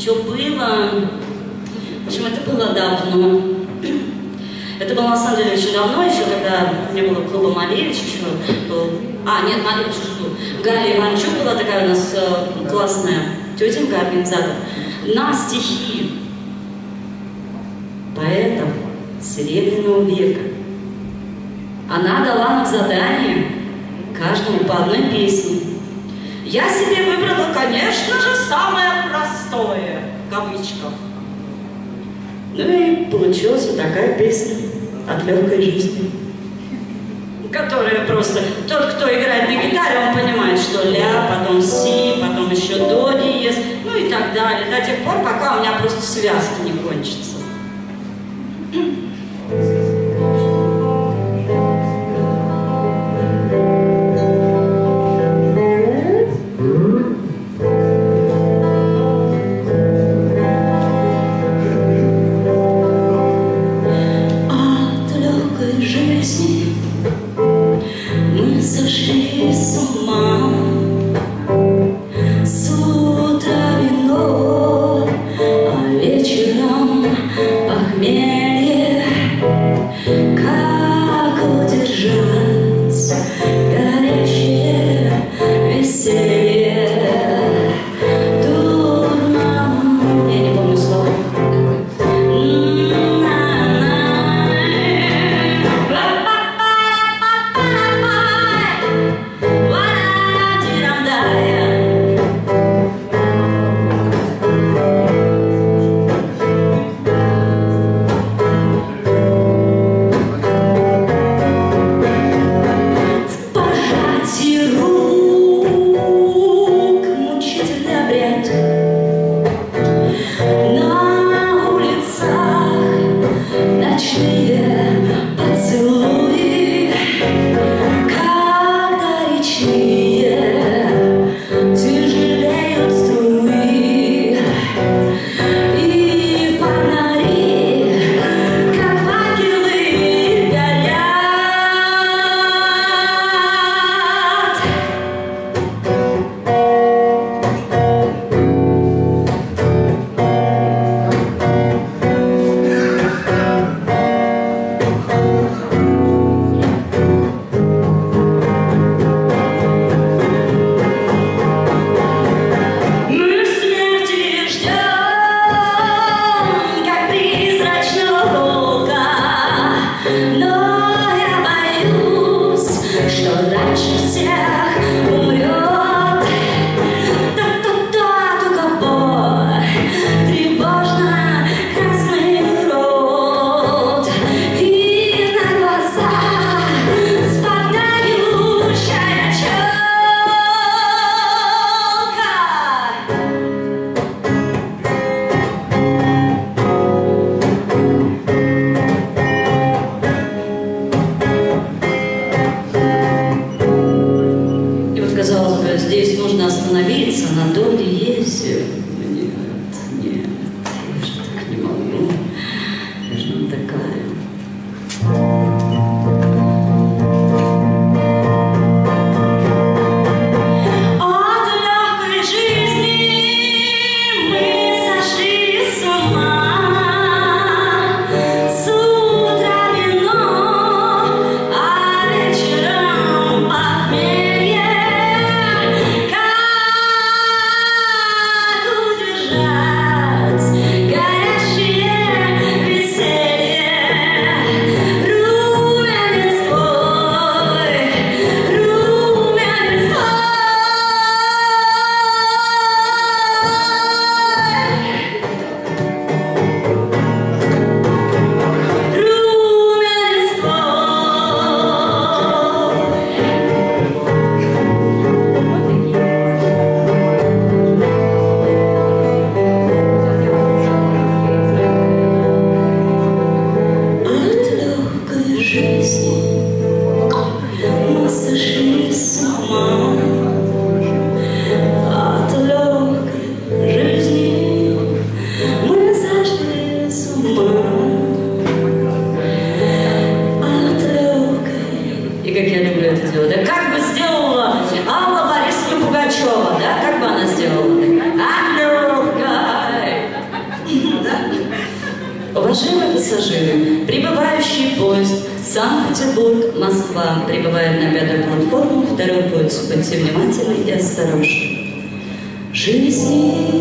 что было. В общем, это было давно. Это было на самом деле еще давно, еще когда не было клуба Малевич, еще был... А, нет, Малевич уже был. Галя Иванчук была такая у нас э, классная тетенька, организатор. На стихи поэтов Серебряного века. Она дала нам задание каждому по одной песне. Я себе выбрала, конечно же, самое простое, в кавычках. Ну и получилась вот такая песня от легкой жизни. Которая просто... Тот, кто играет на гитаре, он понимает, что ля, потом си, потом еще до диез, ну и так далее. До тех пор, пока у меня просто связка не кончится. Сошли с ума. Казалось бы, здесь нужно остановиться на до диезе. Уважаемые пассажиры, прибывающий поезд Санкт-Петербург, Москва. Прибываем на пятую платформу, второй путь. Будьте внимательны и осторожны. Жизнь